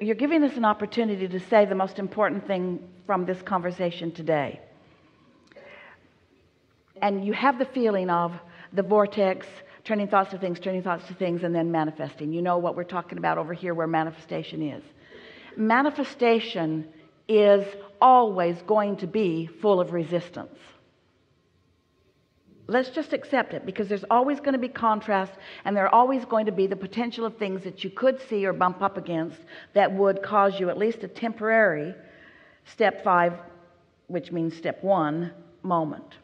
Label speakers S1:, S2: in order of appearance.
S1: you're giving us an opportunity to say the most important thing from this conversation today. And you have the feeling of the vortex, turning thoughts to things, turning thoughts to things, and then manifesting. You know what we're talking about over here where manifestation is. Manifestation is always going to be full of resistance. Let's just accept it because there's always going to be contrast and there are always going to be the potential of things that you could see or bump up against that would cause you at least a temporary step five, which means step one, moment.